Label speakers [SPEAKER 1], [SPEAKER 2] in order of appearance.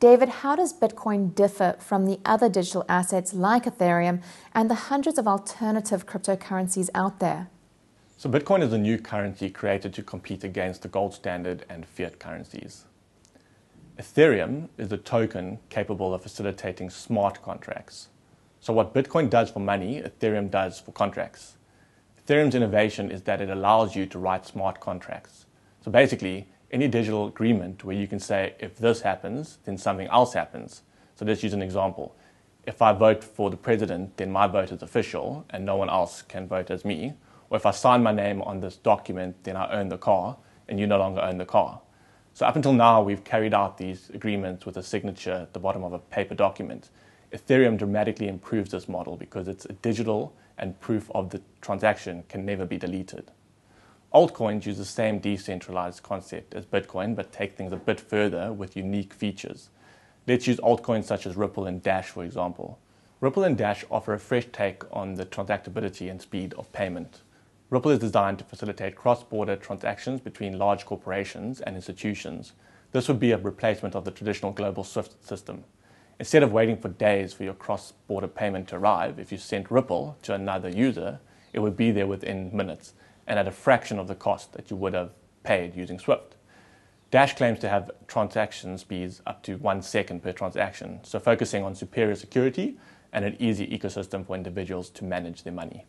[SPEAKER 1] David, how does Bitcoin differ from the other digital assets like Ethereum and the hundreds of alternative cryptocurrencies out there?
[SPEAKER 2] So, Bitcoin is a new currency created to compete against the gold standard and fiat currencies. Ethereum is a token capable of facilitating smart contracts. So, what Bitcoin does for money, Ethereum does for contracts. Ethereum's innovation is that it allows you to write smart contracts. So, basically, any digital agreement where you can say, if this happens, then something else happens. So, let's use an example. If I vote for the president, then my vote is official and no one else can vote as me. Or if I sign my name on this document, then I own the car and you no longer own the car. So up until now, we've carried out these agreements with a signature at the bottom of a paper document. Ethereum dramatically improves this model because it's a digital and proof of the transaction can never be deleted. Altcoins use the same decentralized concept as Bitcoin, but take things a bit further with unique features. Let's use altcoins such as Ripple and Dash, for example. Ripple and Dash offer a fresh take on the transactability and speed of payment. Ripple is designed to facilitate cross-border transactions between large corporations and institutions. This would be a replacement of the traditional global SWIFT system. Instead of waiting for days for your cross-border payment to arrive, if you sent Ripple to another user, it would be there within minutes and at a fraction of the cost that you would have paid using SWIFT. Dash claims to have transaction speeds up to one second per transaction, so focusing on superior security and an easy ecosystem for individuals to manage their money.